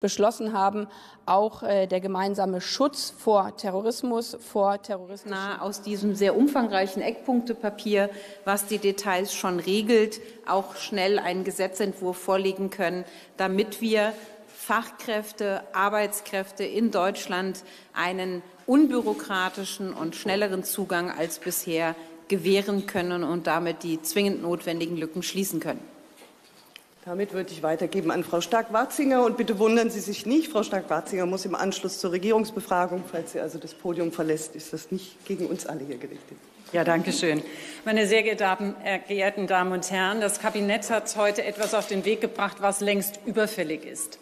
beschlossen haben, auch äh, der gemeinsame Schutz vor Terrorismus, vor Terrorismus. Aus diesem sehr umfangreichen Eckpunktepapier, was die Details schon regelt, auch schnell einen Gesetzentwurf vorlegen können, damit wir Fachkräfte, Arbeitskräfte in Deutschland einen unbürokratischen und schnelleren Zugang als bisher gewähren können und damit die zwingend notwendigen Lücken schließen können. Damit würde ich weitergeben an Frau Stark-Watzinger. Und bitte wundern Sie sich nicht, Frau Stark-Watzinger muss im Anschluss zur Regierungsbefragung, falls sie also das Podium verlässt, ist das nicht gegen uns alle hier gerichtet. Ja, danke schön. Meine sehr äh, geehrten Damen und Herren, das Kabinett hat heute etwas auf den Weg gebracht, was längst überfällig ist.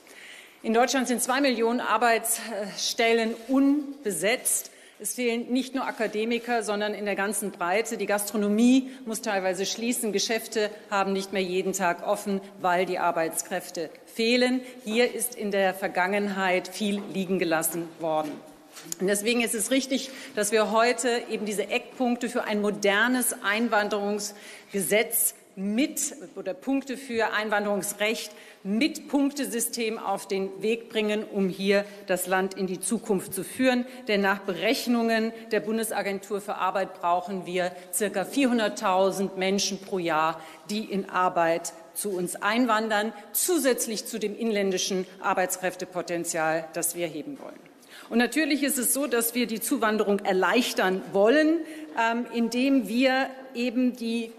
In Deutschland sind zwei Millionen Arbeitsstellen unbesetzt. Es fehlen nicht nur Akademiker, sondern in der ganzen Breite. Die Gastronomie muss teilweise schließen. Geschäfte haben nicht mehr jeden Tag offen, weil die Arbeitskräfte fehlen. Hier ist in der Vergangenheit viel liegen gelassen worden. Und deswegen ist es richtig, dass wir heute eben diese Eckpunkte für ein modernes Einwanderungsgesetz mit oder Punkte für Einwanderungsrecht mit Punktesystem auf den Weg bringen, um hier das Land in die Zukunft zu führen. Denn nach Berechnungen der Bundesagentur für Arbeit brauchen wir circa 400.000 Menschen pro Jahr, die in Arbeit zu uns einwandern, zusätzlich zu dem inländischen Arbeitskräftepotenzial, das wir heben wollen. Und natürlich ist es so, dass wir die Zuwanderung erleichtern wollen, ähm, indem wir eben die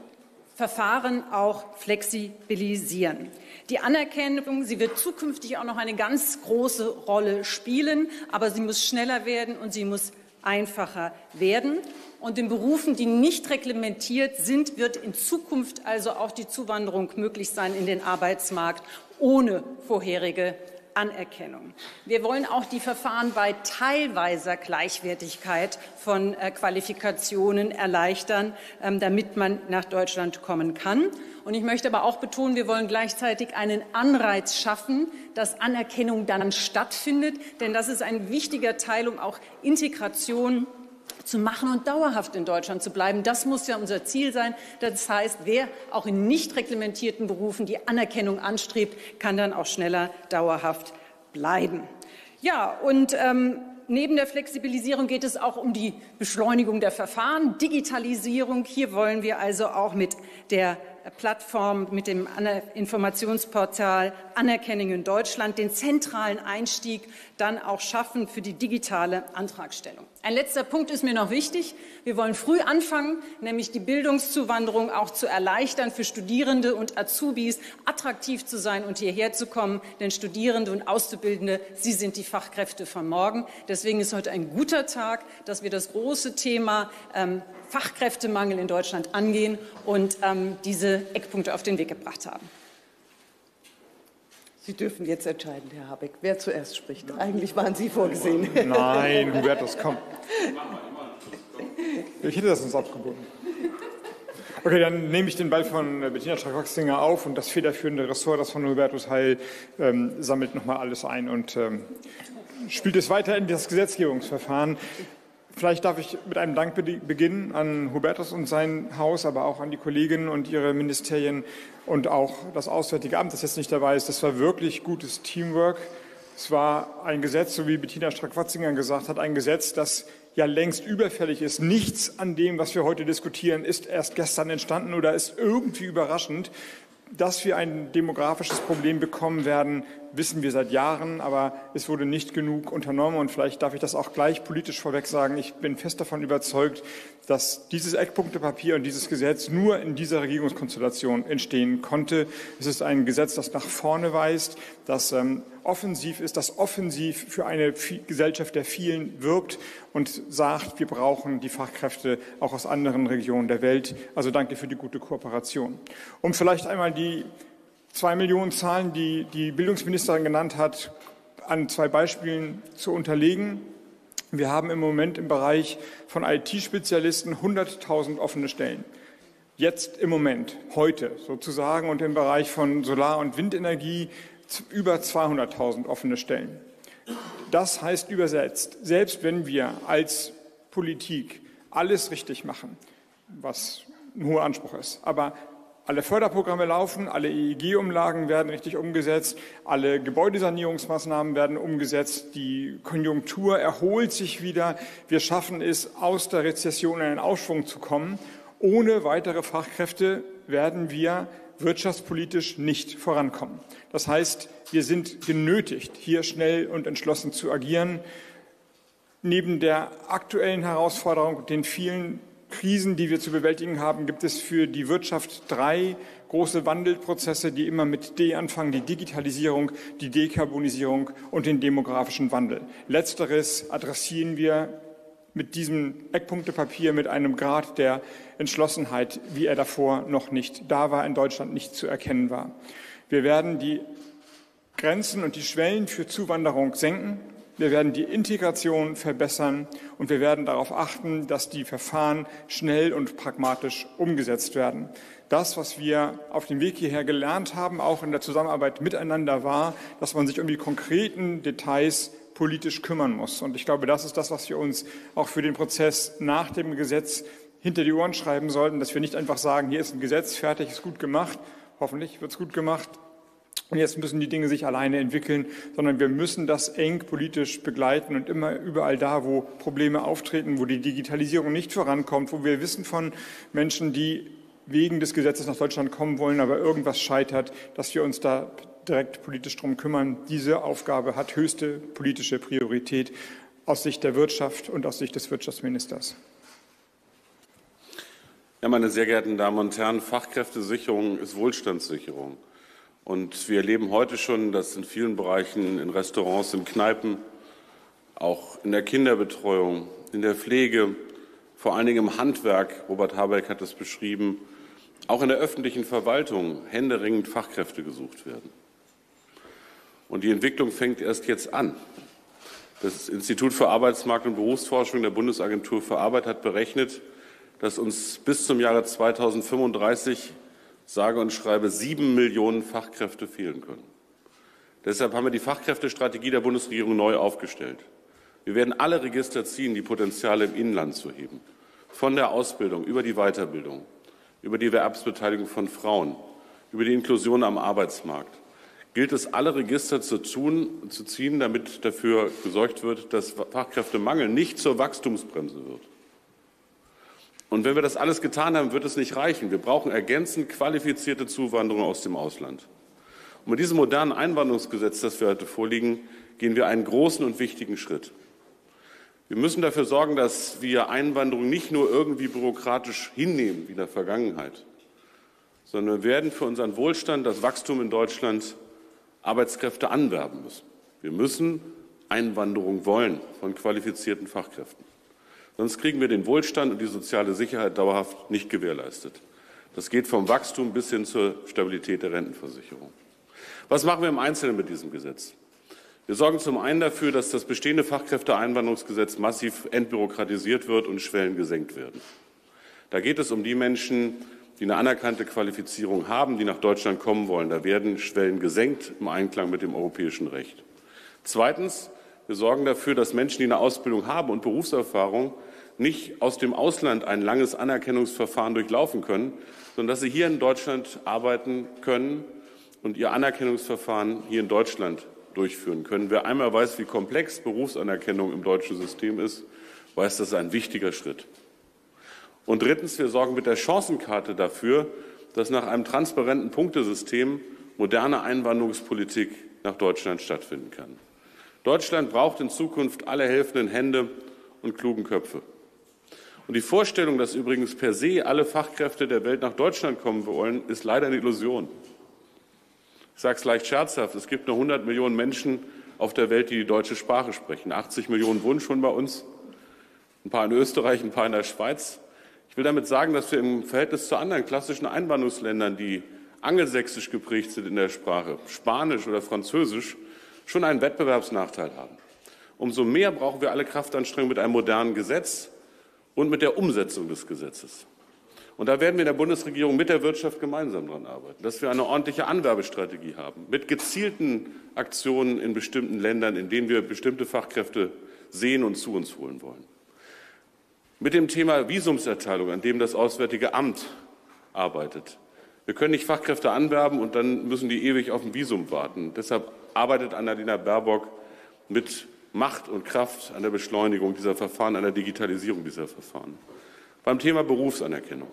Verfahren auch flexibilisieren. Die Anerkennung, sie wird zukünftig auch noch eine ganz große Rolle spielen, aber sie muss schneller werden und sie muss einfacher werden. Und in Berufen, die nicht reglementiert sind, wird in Zukunft also auch die Zuwanderung möglich sein in den Arbeitsmarkt ohne vorherige Anerkennung. Wir wollen auch die Verfahren bei teilweiser Gleichwertigkeit von äh, Qualifikationen erleichtern, ähm, damit man nach Deutschland kommen kann. Und ich möchte aber auch betonen, wir wollen gleichzeitig einen Anreiz schaffen, dass Anerkennung dann stattfindet, denn das ist ein wichtiger Teil, um auch Integration zu machen und dauerhaft in Deutschland zu bleiben. Das muss ja unser Ziel sein. Das heißt, wer auch in nicht reglementierten Berufen die Anerkennung anstrebt, kann dann auch schneller dauerhaft bleiben. Ja, und ähm, neben der Flexibilisierung geht es auch um die Beschleunigung der Verfahren, Digitalisierung. Hier wollen wir also auch mit der Plattform, mit dem Informationsportal Anerkennung in Deutschland den zentralen Einstieg dann auch schaffen für die digitale Antragstellung. Ein letzter Punkt ist mir noch wichtig. Wir wollen früh anfangen, nämlich die Bildungszuwanderung auch zu erleichtern, für Studierende und Azubis attraktiv zu sein und hierher zu kommen. Denn Studierende und Auszubildende, sie sind die Fachkräfte von morgen. Deswegen ist heute ein guter Tag, dass wir das große Thema ähm, Fachkräftemangel in Deutschland angehen und ähm, diese Eckpunkte auf den Weg gebracht haben. Sie dürfen jetzt entscheiden, Herr Habeck, wer zuerst spricht. Eigentlich waren Sie vorgesehen. Nein, Hubertus, komm. Ich hätte das uns abgebunden. Okay, dann nehme ich den Ball von äh, Bettina Strack-Wachsinger auf und das federführende Ressort, das von Hubertus Heil, ähm, sammelt nochmal alles ein und ähm, spielt es weiter in das Gesetzgebungsverfahren. Vielleicht darf ich mit einem Dank beginnen an Hubertus und sein Haus, aber auch an die Kolleginnen und ihre Ministerien und auch das Auswärtige Amt, das jetzt nicht dabei ist. Das war wirklich gutes Teamwork. Es war ein Gesetz, so wie Bettina Strack-Watzinger gesagt hat, ein Gesetz, das ja längst überfällig ist. Nichts an dem, was wir heute diskutieren, ist erst gestern entstanden oder ist irgendwie überraschend. Dass wir ein demografisches Problem bekommen werden, wissen wir seit Jahren, aber es wurde nicht genug unternommen. Und vielleicht darf ich das auch gleich politisch vorweg sagen. Ich bin fest davon überzeugt, dass dieses Eckpunktepapier und dieses Gesetz nur in dieser Regierungskonstellation entstehen konnte. Es ist ein Gesetz, das nach vorne weist, das ähm, offensiv ist, das offensiv für eine Gesellschaft der vielen wirbt und sagt, wir brauchen die Fachkräfte auch aus anderen Regionen der Welt. Also danke für die gute Kooperation. Um vielleicht einmal die zwei Millionen Zahlen, die die Bildungsministerin genannt hat, an zwei Beispielen zu unterlegen. Wir haben im Moment im Bereich von IT-Spezialisten 100.000 offene Stellen. Jetzt im Moment, heute sozusagen, und im Bereich von Solar- und Windenergie über 200.000 offene Stellen. Das heißt übersetzt, selbst wenn wir als Politik alles richtig machen, was ein hoher Anspruch ist, aber alle Förderprogramme laufen, alle EEG-Umlagen werden richtig umgesetzt, alle Gebäudesanierungsmaßnahmen werden umgesetzt, die Konjunktur erholt sich wieder. Wir schaffen es, aus der Rezession in einen Aufschwung zu kommen. Ohne weitere Fachkräfte werden wir wirtschaftspolitisch nicht vorankommen. Das heißt, wir sind genötigt, hier schnell und entschlossen zu agieren. Neben der aktuellen Herausforderung, den vielen Krisen, die wir zu bewältigen haben, gibt es für die Wirtschaft drei große Wandelprozesse, die immer mit D anfangen, die Digitalisierung, die Dekarbonisierung und den demografischen Wandel. Letzteres adressieren wir mit diesem Eckpunktepapier mit einem Grad der Entschlossenheit, wie er davor noch nicht da war, in Deutschland nicht zu erkennen war. Wir werden die Grenzen und die Schwellen für Zuwanderung senken. Wir werden die Integration verbessern und wir werden darauf achten, dass die Verfahren schnell und pragmatisch umgesetzt werden. Das, was wir auf dem Weg hierher gelernt haben, auch in der Zusammenarbeit miteinander, war, dass man sich um die konkreten Details politisch kümmern muss. Und ich glaube, das ist das, was wir uns auch für den Prozess nach dem Gesetz hinter die Ohren schreiben sollten, dass wir nicht einfach sagen, hier ist ein Gesetz, fertig, ist gut gemacht. Hoffentlich wird es gut gemacht. Und jetzt müssen die Dinge sich alleine entwickeln, sondern wir müssen das eng politisch begleiten und immer überall da, wo Probleme auftreten, wo die Digitalisierung nicht vorankommt, wo wir wissen von Menschen, die wegen des Gesetzes nach Deutschland kommen wollen, aber irgendwas scheitert, dass wir uns da direkt politisch darum kümmern. Diese Aufgabe hat höchste politische Priorität aus Sicht der Wirtschaft und aus Sicht des Wirtschaftsministers. Ja, meine sehr geehrten Damen und Herren, Fachkräftesicherung ist Wohlstandssicherung. Und wir erleben heute schon, dass in vielen Bereichen, in Restaurants, in Kneipen, auch in der Kinderbetreuung, in der Pflege, vor allen Dingen im Handwerk, Robert Habeck hat es beschrieben, auch in der öffentlichen Verwaltung händeringend Fachkräfte gesucht werden. Und die Entwicklung fängt erst jetzt an. Das Institut für Arbeitsmarkt und Berufsforschung der Bundesagentur für Arbeit hat berechnet, dass uns bis zum Jahre 2035 sage und schreibe sieben Millionen Fachkräfte fehlen können. Deshalb haben wir die Fachkräftestrategie der Bundesregierung neu aufgestellt. Wir werden alle Register ziehen, die Potenziale im Inland zu heben. Von der Ausbildung über die Weiterbildung, über die Erwerbsbeteiligung von Frauen, über die Inklusion am Arbeitsmarkt. Gilt es, alle Register zu, tun, zu ziehen, damit dafür gesorgt wird, dass Fachkräftemangel nicht zur Wachstumsbremse wird. Und wenn wir das alles getan haben, wird es nicht reichen. Wir brauchen ergänzend qualifizierte Zuwanderung aus dem Ausland. Und mit diesem modernen Einwanderungsgesetz, das wir heute vorliegen, gehen wir einen großen und wichtigen Schritt. Wir müssen dafür sorgen, dass wir Einwanderung nicht nur irgendwie bürokratisch hinnehmen wie in der Vergangenheit, sondern wir werden für unseren Wohlstand, das Wachstum in Deutschland Arbeitskräfte anwerben müssen. Wir müssen Einwanderung wollen von qualifizierten Fachkräften. Sonst kriegen wir den Wohlstand und die soziale Sicherheit dauerhaft nicht gewährleistet. Das geht vom Wachstum bis hin zur Stabilität der Rentenversicherung. Was machen wir im Einzelnen mit diesem Gesetz? Wir sorgen zum einen dafür, dass das bestehende Fachkräfteeinwanderungsgesetz massiv entbürokratisiert wird und Schwellen gesenkt werden. Da geht es um die Menschen, die eine anerkannte Qualifizierung haben, die nach Deutschland kommen wollen. Da werden Schwellen gesenkt im Einklang mit dem europäischen Recht. Zweitens, wir sorgen dafür, dass Menschen, die eine Ausbildung haben und Berufserfahrung, nicht aus dem Ausland ein langes Anerkennungsverfahren durchlaufen können, sondern dass sie hier in Deutschland arbeiten können und ihr Anerkennungsverfahren hier in Deutschland durchführen können. Wer einmal weiß, wie komplex Berufsanerkennung im deutschen System ist, weiß, das ist ein wichtiger Schritt. Und drittens, wir sorgen mit der Chancenkarte dafür, dass nach einem transparenten Punktesystem moderne Einwanderungspolitik nach Deutschland stattfinden kann. Deutschland braucht in Zukunft alle helfenden Hände und klugen Köpfe. Und die Vorstellung, dass übrigens per se alle Fachkräfte der Welt nach Deutschland kommen wollen, ist leider eine Illusion. Ich sage es leicht scherzhaft, es gibt nur 100 Millionen Menschen auf der Welt, die die deutsche Sprache sprechen. 80 Millionen wohnen schon bei uns, ein paar in Österreich, ein paar in der Schweiz. Ich will damit sagen, dass wir im Verhältnis zu anderen klassischen Einwanderungsländern, die angelsächsisch geprägt sind in der Sprache, Spanisch oder Französisch, schon einen Wettbewerbsnachteil haben. Umso mehr brauchen wir alle Kraftanstrengungen mit einem modernen Gesetz, und mit der Umsetzung des Gesetzes. Und da werden wir in der Bundesregierung mit der Wirtschaft gemeinsam daran arbeiten, dass wir eine ordentliche Anwerbestrategie haben, mit gezielten Aktionen in bestimmten Ländern, in denen wir bestimmte Fachkräfte sehen und zu uns holen wollen. Mit dem Thema Visumserteilung, an dem das Auswärtige Amt arbeitet, Wir können nicht Fachkräfte anwerben und dann müssen die ewig auf ein Visum warten. Deshalb arbeitet Annalena Baerbock mit Macht und Kraft an der Beschleunigung dieser Verfahren, an der Digitalisierung dieser Verfahren. Beim Thema Berufsanerkennung.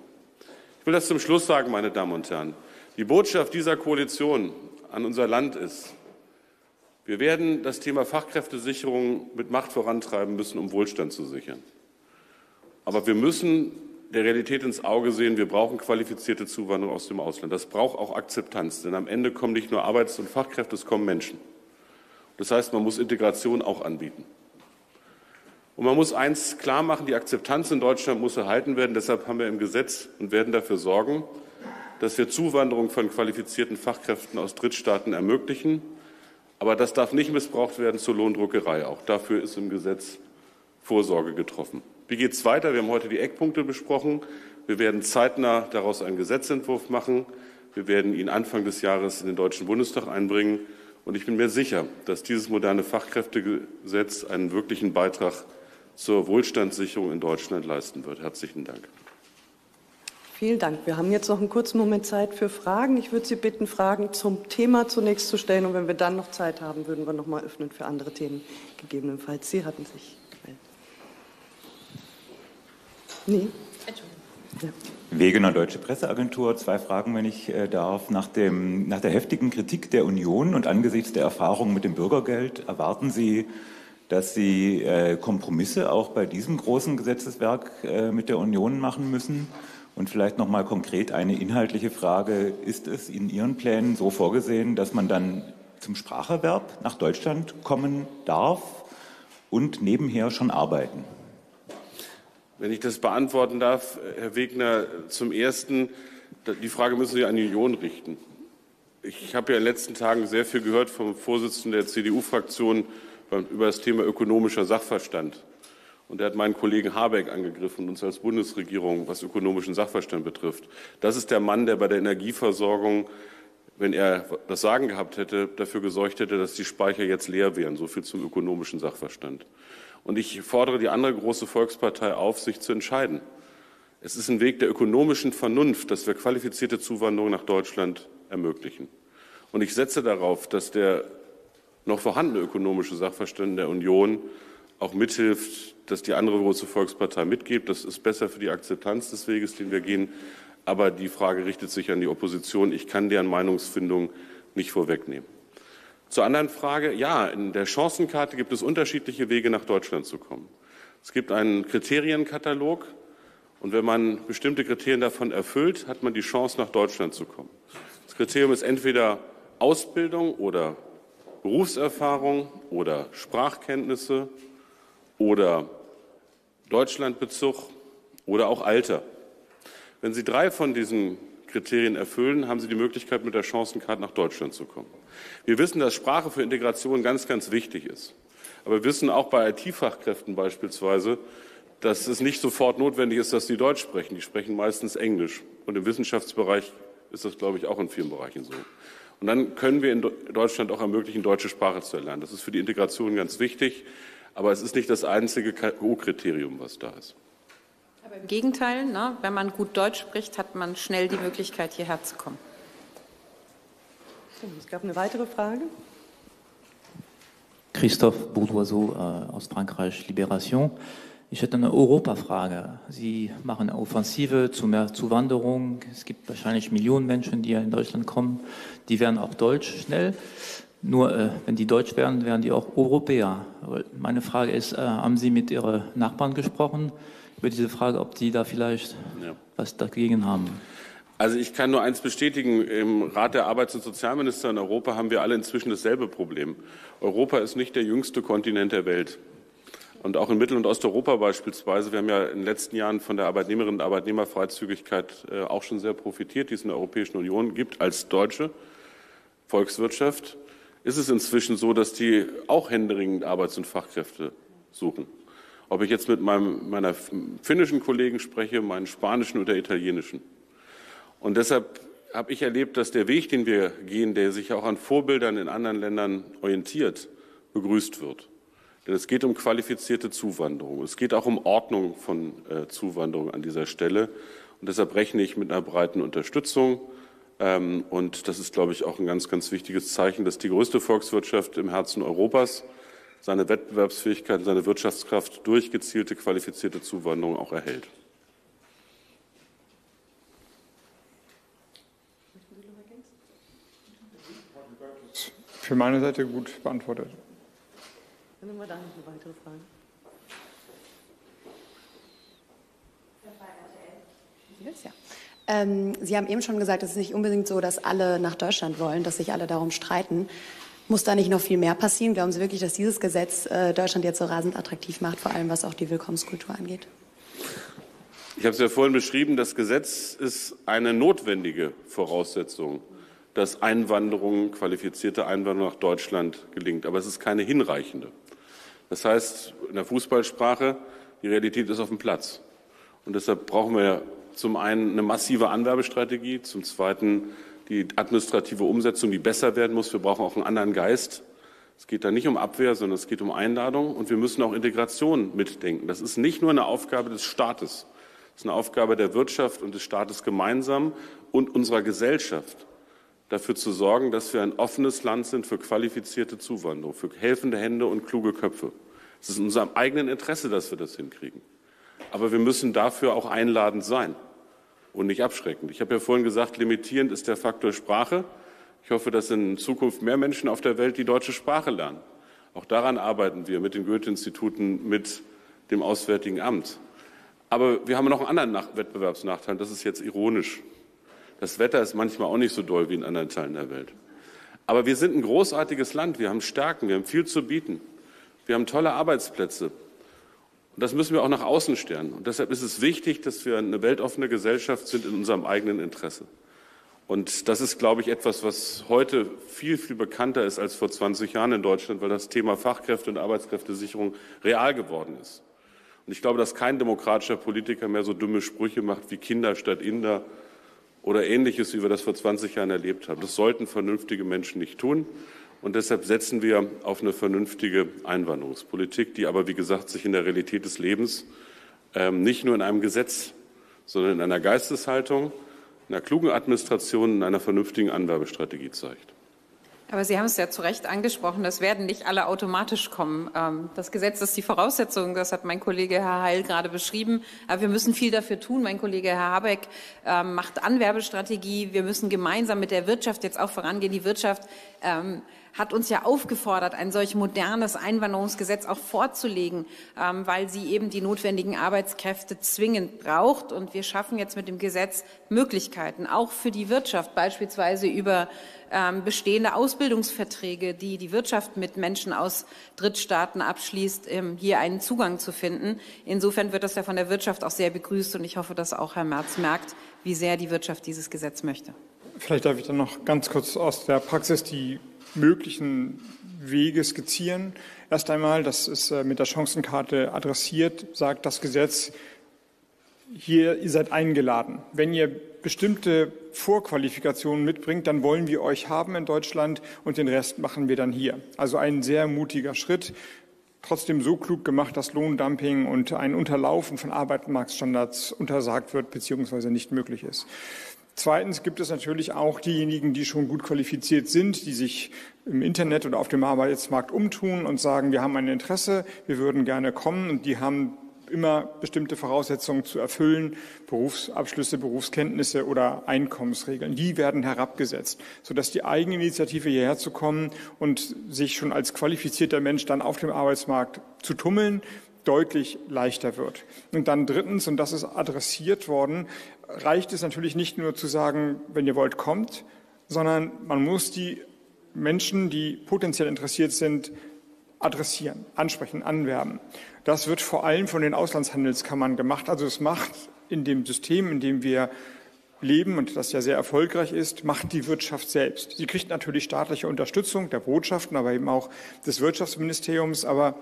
Ich will das zum Schluss sagen, meine Damen und Herren. Die Botschaft dieser Koalition an unser Land ist, wir werden das Thema Fachkräftesicherung mit Macht vorantreiben müssen, um Wohlstand zu sichern. Aber wir müssen der Realität ins Auge sehen, wir brauchen qualifizierte Zuwanderung aus dem Ausland. Das braucht auch Akzeptanz, denn am Ende kommen nicht nur Arbeits- und Fachkräfte, es kommen Menschen. Das heißt, man muss Integration auch anbieten. Und man muss eins klar machen, die Akzeptanz in Deutschland muss erhalten werden. Deshalb haben wir im Gesetz und werden dafür sorgen, dass wir Zuwanderung von qualifizierten Fachkräften aus Drittstaaten ermöglichen. Aber das darf nicht missbraucht werden zur Lohndruckerei. Auch dafür ist im Gesetz Vorsorge getroffen. Wie geht es weiter? Wir haben heute die Eckpunkte besprochen. Wir werden zeitnah daraus einen Gesetzentwurf machen. Wir werden ihn Anfang des Jahres in den Deutschen Bundestag einbringen. Und ich bin mir sicher, dass dieses moderne Fachkräftegesetz einen wirklichen Beitrag zur Wohlstandssicherung in Deutschland leisten wird. Herzlichen Dank. Vielen Dank. Wir haben jetzt noch einen kurzen Moment Zeit für Fragen. Ich würde Sie bitten, Fragen zum Thema zunächst zu stellen. Und wenn wir dann noch Zeit haben, würden wir noch mal öffnen für andere Themen gegebenenfalls. Sie hatten sich Nee. Wegener Deutsche Presseagentur. Zwei Fragen, wenn ich äh, darf. Nach, dem, nach der heftigen Kritik der Union und angesichts der Erfahrung mit dem Bürgergeld erwarten Sie, dass Sie äh, Kompromisse auch bei diesem großen Gesetzeswerk äh, mit der Union machen müssen? Und vielleicht noch mal konkret eine inhaltliche Frage. Ist es in Ihren Plänen so vorgesehen, dass man dann zum Spracherwerb nach Deutschland kommen darf und nebenher schon arbeiten? Wenn ich das beantworten darf, Herr Wegner, zum Ersten, die Frage müssen Sie an die Union richten. Ich habe ja in den letzten Tagen sehr viel gehört vom Vorsitzenden der CDU-Fraktion über das Thema ökonomischer Sachverstand. Und er hat meinen Kollegen Habeck angegriffen, uns als Bundesregierung, was ökonomischen Sachverstand betrifft. Das ist der Mann, der bei der Energieversorgung, wenn er das Sagen gehabt hätte, dafür gesorgt hätte, dass die Speicher jetzt leer wären. So viel zum ökonomischen Sachverstand. Und ich fordere die andere große Volkspartei auf, sich zu entscheiden. Es ist ein Weg der ökonomischen Vernunft, dass wir qualifizierte Zuwanderung nach Deutschland ermöglichen. Und ich setze darauf, dass der noch vorhandene ökonomische Sachverstand der Union auch mithilft, dass die andere große Volkspartei mitgeht. Das ist besser für die Akzeptanz des Weges, den wir gehen. Aber die Frage richtet sich an die Opposition. Ich kann deren Meinungsfindung nicht vorwegnehmen. Zur anderen Frage. Ja, in der Chancenkarte gibt es unterschiedliche Wege, nach Deutschland zu kommen. Es gibt einen Kriterienkatalog. Und wenn man bestimmte Kriterien davon erfüllt, hat man die Chance, nach Deutschland zu kommen. Das Kriterium ist entweder Ausbildung oder Berufserfahrung oder Sprachkenntnisse oder Deutschlandbezug oder auch Alter. Wenn Sie drei von diesen Kriterien erfüllen, haben Sie die Möglichkeit, mit der Chancenkarte nach Deutschland zu kommen. Wir wissen, dass Sprache für Integration ganz, ganz wichtig ist. Aber wir wissen auch bei IT-Fachkräften beispielsweise, dass es nicht sofort notwendig ist, dass sie Deutsch sprechen. Die sprechen meistens Englisch. Und im Wissenschaftsbereich ist das, glaube ich, auch in vielen Bereichen so. Und dann können wir in Deutschland auch ermöglichen, deutsche Sprache zu erlernen. Das ist für die Integration ganz wichtig. Aber es ist nicht das einzige KO-Kriterium, was da ist. Aber im Gegenteil, ne, wenn man gut Deutsch spricht, hat man schnell die Möglichkeit, hierher zu kommen. Es gab eine weitere Frage. Christophe Bourdoiseau äh, aus Frankreich, Libération. Ich hätte eine Europafrage. Sie machen eine Offensive zu mehr Zuwanderung. Es gibt wahrscheinlich Millionen Menschen, die in Deutschland kommen. Die werden auch Deutsch schnell. Nur äh, wenn die Deutsch werden, werden die auch Europäer. Meine Frage ist, äh, haben Sie mit Ihren Nachbarn gesprochen über diese Frage, ob die da vielleicht ja. was dagegen haben? Also ich kann nur eins bestätigen. Im Rat der Arbeits- und Sozialminister in Europa haben wir alle inzwischen dasselbe Problem. Europa ist nicht der jüngste Kontinent der Welt. Und auch in Mittel- und Osteuropa beispielsweise. Wir haben ja in den letzten Jahren von der Arbeitnehmerinnen und Arbeitnehmerfreizügigkeit äh, auch schon sehr profitiert, die es in der Europäischen Union gibt, als deutsche Volkswirtschaft ist es inzwischen so, dass die auch händeringend Arbeits- und Fachkräfte suchen. Ob ich jetzt mit meinem, meiner finnischen Kollegen spreche, meinen spanischen oder italienischen. Und deshalb habe ich erlebt, dass der Weg, den wir gehen, der sich auch an Vorbildern in anderen Ländern orientiert, begrüßt wird. Denn es geht um qualifizierte Zuwanderung. Es geht auch um Ordnung von äh, Zuwanderung an dieser Stelle. Und deshalb rechne ich mit einer breiten Unterstützung Ähm, und das ist, glaube ich, auch ein ganz, ganz wichtiges Zeichen, dass die größte Volkswirtschaft im Herzen Europas seine Wettbewerbsfähigkeit, seine Wirtschaftskraft durch gezielte, qualifizierte Zuwanderung auch erhält. Für meine Seite gut beantwortet. Dann haben wir da noch eine weitere Frage. Ja. Ähm, Sie haben eben schon gesagt, es ist nicht unbedingt so, dass alle nach Deutschland wollen, dass sich alle darum streiten. Muss da nicht noch viel mehr passieren? Glauben Sie wirklich, dass dieses Gesetz äh, Deutschland jetzt so rasend attraktiv macht, vor allem was auch die Willkommenskultur angeht? Ich habe es ja vorhin beschrieben, das Gesetz ist eine notwendige Voraussetzung, dass Einwanderung, qualifizierte Einwanderung nach Deutschland gelingt. Aber es ist keine hinreichende. Das heißt in der Fußballsprache, die Realität ist auf dem Platz. Und deshalb brauchen wir zum einen eine massive Anwerbestrategie, zum zweiten die administrative Umsetzung, die besser werden muss. Wir brauchen auch einen anderen Geist. Es geht da nicht um Abwehr, sondern es geht um Einladung. Und wir müssen auch Integration mitdenken. Das ist nicht nur eine Aufgabe des Staates. Das ist eine Aufgabe der Wirtschaft und des Staates gemeinsam und unserer Gesellschaft, dafür zu sorgen, dass wir ein offenes Land sind für qualifizierte Zuwanderung, für helfende Hände und kluge Köpfe. Es ist in unserem eigenen Interesse, dass wir das hinkriegen. Aber wir müssen dafür auch einladend sein und nicht abschreckend. Ich habe ja vorhin gesagt, limitierend ist der Faktor Sprache. Ich hoffe, dass in Zukunft mehr Menschen auf der Welt die deutsche Sprache lernen. Auch daran arbeiten wir mit den Goethe-Instituten, mit dem Auswärtigen Amt. Aber wir haben noch einen anderen Wettbewerbsnachteil, das ist jetzt ironisch. Das Wetter ist manchmal auch nicht so doll wie in anderen Teilen der Welt. Aber wir sind ein großartiges Land, wir haben Stärken, wir haben viel zu bieten. Wir haben tolle Arbeitsplätze. Und das müssen wir auch nach außen stellen. Und deshalb ist es wichtig, dass wir eine weltoffene Gesellschaft sind in unserem eigenen Interesse. Und das ist, glaube ich, etwas, was heute viel, viel bekannter ist als vor 20 Jahren in Deutschland, weil das Thema Fachkräfte und Arbeitskräftesicherung real geworden ist. Und ich glaube, dass kein demokratischer Politiker mehr so dumme Sprüche macht wie Kinder statt Inder oder ähnliches, wie wir das vor 20 Jahren erlebt haben. Das sollten vernünftige Menschen nicht tun. Und deshalb setzen wir auf eine vernünftige Einwanderungspolitik, die aber, wie gesagt, sich in der Realität des Lebens ähm, nicht nur in einem Gesetz, sondern in einer Geisteshaltung, einer klugen Administration, in einer vernünftigen Anwerbestrategie zeigt. Aber Sie haben es ja zu Recht angesprochen, das werden nicht alle automatisch kommen. Ähm, das Gesetz ist die Voraussetzung, das hat mein Kollege Herr Heil gerade beschrieben. Aber wir müssen viel dafür tun. Mein Kollege Herr Habeck ähm, macht Anwerbestrategie. Wir müssen gemeinsam mit der Wirtschaft jetzt auch vorangehen. Die Wirtschaft ähm, hat uns ja aufgefordert, ein solch modernes Einwanderungsgesetz auch vorzulegen, ähm, weil sie eben die notwendigen Arbeitskräfte zwingend braucht. Und wir schaffen jetzt mit dem Gesetz Möglichkeiten, auch für die Wirtschaft, beispielsweise über ähm, bestehende Ausbildungsverträge, die die Wirtschaft mit Menschen aus Drittstaaten abschließt, ähm, hier einen Zugang zu finden. Insofern wird das ja von der Wirtschaft auch sehr begrüßt und ich hoffe, dass auch Herr Merz merkt, wie sehr die Wirtschaft dieses Gesetz möchte. Vielleicht darf ich dann noch ganz kurz aus der Praxis die möglichen Wege skizzieren. Erst einmal, das ist äh, mit der Chancenkarte adressiert, sagt das Gesetz, hier, ihr seid eingeladen. Wenn ihr bestimmte Vorqualifikationen mitbringt, dann wollen wir euch haben in Deutschland und den Rest machen wir dann hier. Also ein sehr mutiger Schritt, trotzdem so klug gemacht, dass Lohndumping und ein Unterlaufen von Arbeitsmarktstandards untersagt wird bzw. nicht möglich ist. Zweitens gibt es natürlich auch diejenigen, die schon gut qualifiziert sind, die sich im Internet oder auf dem Arbeitsmarkt umtun und sagen, wir haben ein Interesse, wir würden gerne kommen und die haben immer bestimmte Voraussetzungen zu erfüllen, Berufsabschlüsse, Berufskenntnisse oder Einkommensregeln. Die werden herabgesetzt, sodass die Eigeninitiative hierher zu kommen und sich schon als qualifizierter Mensch dann auf dem Arbeitsmarkt zu tummeln, deutlich leichter wird. Und dann drittens, und das ist adressiert worden, reicht es natürlich nicht nur zu sagen, wenn ihr wollt, kommt, sondern man muss die Menschen, die potenziell interessiert sind, adressieren, ansprechen, anwerben. Das wird vor allem von den Auslandshandelskammern gemacht. Also es macht in dem System, in dem wir leben und das ja sehr erfolgreich ist, macht die Wirtschaft selbst. Sie kriegt natürlich staatliche Unterstützung der Botschaften, aber eben auch des Wirtschaftsministeriums. Aber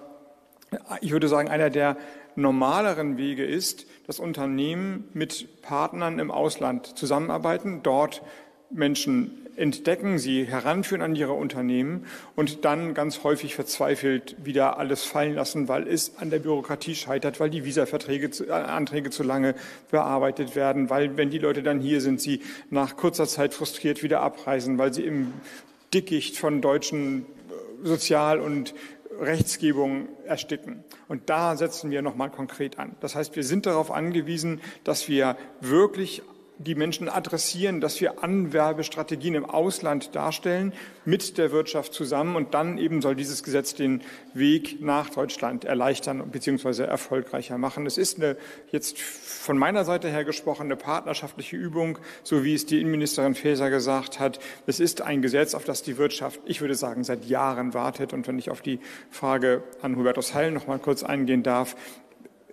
ich würde sagen, einer der normaleren Wege ist, dass Unternehmen mit Partnern im Ausland zusammenarbeiten, dort Menschen entdecken, sie heranführen an ihre Unternehmen und dann ganz häufig verzweifelt wieder alles fallen lassen, weil es an der Bürokratie scheitert, weil die Visaverträge, äh, Anträge zu lange bearbeitet werden, weil, wenn die Leute dann hier sind, sie nach kurzer Zeit frustriert wieder abreisen, weil sie im Dickicht von deutschen äh, Sozial- und Rechtsgebung ersticken. Und da setzen wir nochmal konkret an. Das heißt, wir sind darauf angewiesen, dass wir wirklich die Menschen adressieren, dass wir Anwerbestrategien im Ausland darstellen, mit der Wirtschaft zusammen. Und dann eben soll dieses Gesetz den Weg nach Deutschland erleichtern bzw. erfolgreicher machen. Es ist eine, jetzt von meiner Seite her gesprochen, eine partnerschaftliche Übung, so wie es die Innenministerin Faeser gesagt hat. Es ist ein Gesetz, auf das die Wirtschaft, ich würde sagen, seit Jahren wartet. Und wenn ich auf die Frage an Hubertus Heil noch mal kurz eingehen darf,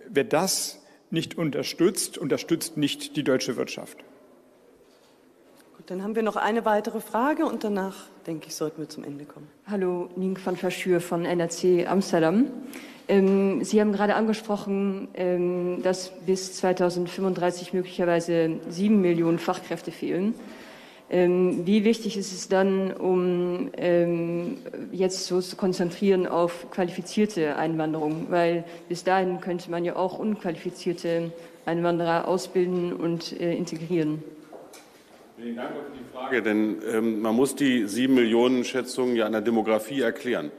wer das nicht unterstützt, unterstützt nicht die deutsche Wirtschaft. Gut, dann haben wir noch eine weitere Frage und danach, denke ich, sollten wir zum Ende kommen. Hallo, Nink van Verschür von NRC Amsterdam. Ähm, Sie haben gerade angesprochen, ähm, dass bis 2035 möglicherweise sieben Millionen Fachkräfte fehlen. Ähm, wie wichtig ist es dann, um ähm, jetzt so zu konzentrieren auf qualifizierte Einwanderung? Weil bis dahin könnte man ja auch unqualifizierte Einwanderer ausbilden und äh, integrieren. Vielen Dank für die Frage, denn ähm, man muss die sieben Millionen Schätzungen ja an der Demografie erklären.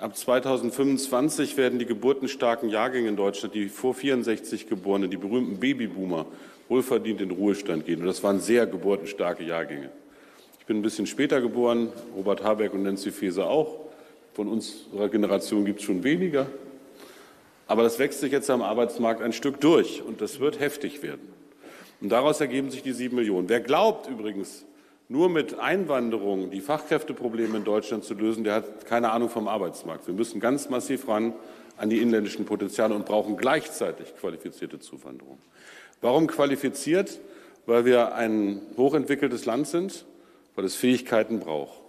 Ab 2025 werden die geburtenstarken Jahrgänge in Deutschland, die vor 64 geborenen, die berühmten Babyboomer, wohlverdient in den Ruhestand gehen. Und das waren sehr geburtenstarke Jahrgänge. Ich bin ein bisschen später geboren, Robert Habeck und Nancy Faeser auch. Von unserer Generation gibt es schon weniger. Aber das wächst sich jetzt am Arbeitsmarkt ein Stück durch und das wird heftig werden. Und daraus ergeben sich die sieben Millionen. Wer glaubt übrigens, nur mit Einwanderung die Fachkräfteprobleme in Deutschland zu lösen, der hat keine Ahnung vom Arbeitsmarkt. Wir müssen ganz massiv ran an die inländischen Potenziale und brauchen gleichzeitig qualifizierte Zuwanderung. Warum qualifiziert? Weil wir ein hochentwickeltes Land sind, weil es Fähigkeiten braucht.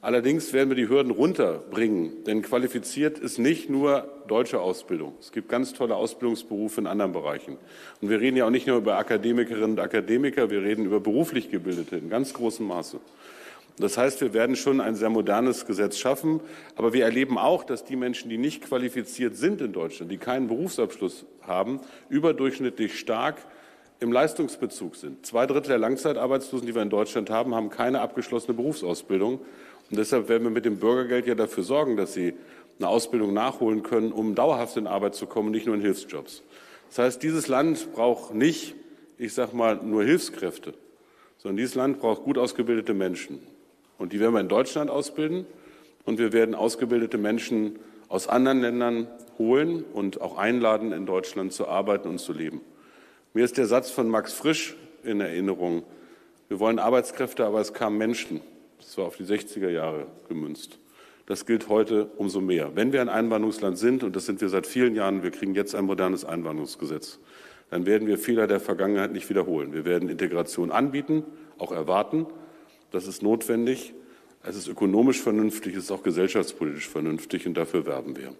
Allerdings werden wir die Hürden runterbringen, denn qualifiziert ist nicht nur deutsche Ausbildung. Es gibt ganz tolle Ausbildungsberufe in anderen Bereichen. Und wir reden ja auch nicht nur über Akademikerinnen und Akademiker, wir reden über beruflich Gebildete in ganz großem Maße. Das heißt, wir werden schon ein sehr modernes Gesetz schaffen, aber wir erleben auch, dass die Menschen, die nicht qualifiziert sind in Deutschland, die keinen Berufsabschluss haben, überdurchschnittlich stark im Leistungsbezug sind. Zwei Drittel der Langzeitarbeitslosen, die wir in Deutschland haben, haben keine abgeschlossene Berufsausbildung. Und deshalb werden wir mit dem Bürgergeld ja dafür sorgen, dass sie eine Ausbildung nachholen können, um dauerhaft in Arbeit zu kommen, nicht nur in Hilfsjobs. Das heißt, dieses Land braucht nicht, ich sage mal, nur Hilfskräfte, sondern dieses Land braucht gut ausgebildete Menschen. Und die werden wir in Deutschland ausbilden. Und wir werden ausgebildete Menschen aus anderen Ländern holen und auch einladen, in Deutschland zu arbeiten und zu leben. Mir ist der Satz von Max Frisch in Erinnerung. Wir wollen Arbeitskräfte, aber es kamen Menschen. Das war auf die 60er Jahre gemünzt. Das gilt heute umso mehr. Wenn wir ein Einwanderungsland sind, und das sind wir seit vielen Jahren, wir kriegen jetzt ein modernes Einwanderungsgesetz, dann werden wir Fehler der Vergangenheit nicht wiederholen. Wir werden Integration anbieten, auch erwarten. Das ist notwendig. Es ist ökonomisch vernünftig, es ist auch gesellschaftspolitisch vernünftig, und dafür werben wir.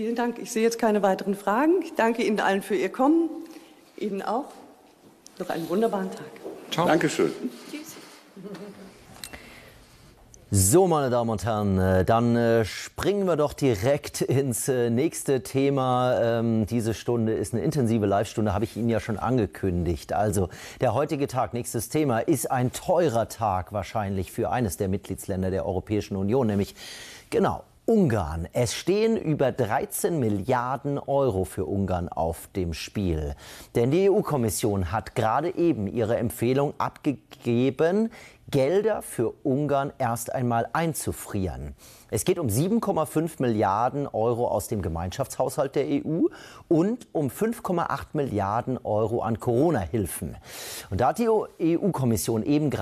Vielen Dank. Ich sehe jetzt keine weiteren Fragen. Ich danke Ihnen allen für Ihr Kommen. Ihnen auch. Noch einen wunderbaren Tag. Ciao. Dankeschön. Tschüss. So, meine Damen und Herren, äh, dann äh, springen wir doch direkt ins äh, nächste Thema. Ähm, diese Stunde ist eine intensive Live-Stunde, habe ich Ihnen ja schon angekündigt. Also der heutige Tag, nächstes Thema, ist ein teurer Tag wahrscheinlich für eines der Mitgliedsländer der Europäischen Union, nämlich genau Ungarn. Es stehen über 13 Milliarden Euro für Ungarn auf dem Spiel. Denn die EU-Kommission hat gerade eben ihre Empfehlung abgegeben, Gelder für Ungarn erst einmal einzufrieren. Es geht um 7,5 Milliarden Euro aus dem Gemeinschaftshaushalt der EU und um 5,8 Milliarden Euro an Corona-Hilfen. Und da hat die EU-Kommission eben gerade